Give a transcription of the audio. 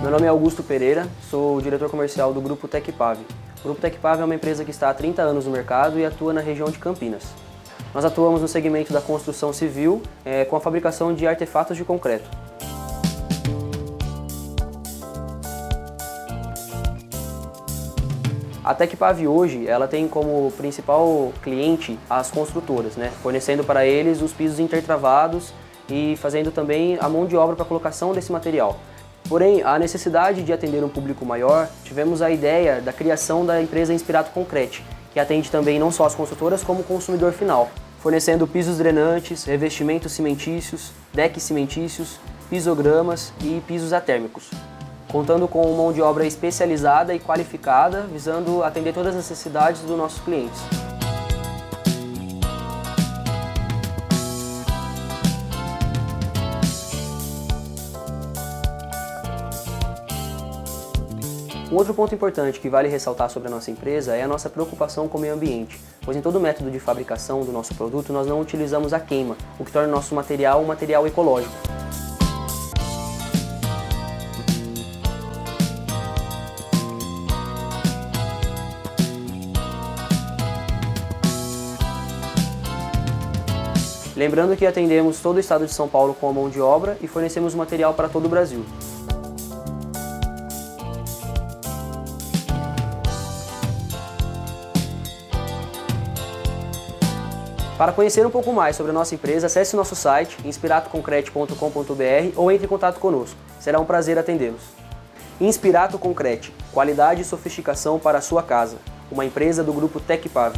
Meu nome é Augusto Pereira, sou diretor comercial do Grupo Tecpav. O Grupo Tecpav é uma empresa que está há 30 anos no mercado e atua na região de Campinas. Nós atuamos no segmento da construção civil é, com a fabricação de artefatos de concreto. A Tecpav hoje ela tem como principal cliente as construtoras, né? fornecendo para eles os pisos intertravados e fazendo também a mão de obra para a colocação desse material. Porém, a necessidade de atender um público maior, tivemos a ideia da criação da empresa Inspirato Concrete, que atende também não só as construtoras como o consumidor final, fornecendo pisos drenantes, revestimentos cimentícios, decks cimentícios, pisogramas e pisos atérmicos, contando com mão de obra especializada e qualificada, visando atender todas as necessidades dos nossos clientes. Um outro ponto importante que vale ressaltar sobre a nossa empresa é a nossa preocupação com o meio ambiente, pois em todo o método de fabricação do nosso produto nós não utilizamos a queima, o que torna o nosso material um material ecológico. Lembrando que atendemos todo o estado de São Paulo com a mão de obra e fornecemos material para todo o Brasil. Para conhecer um pouco mais sobre a nossa empresa, acesse nosso site inspiratoconcrete.com.br ou entre em contato conosco. Será um prazer atendê-los. Inspirato Concrete, qualidade e sofisticação para a sua casa. Uma empresa do grupo TecPav.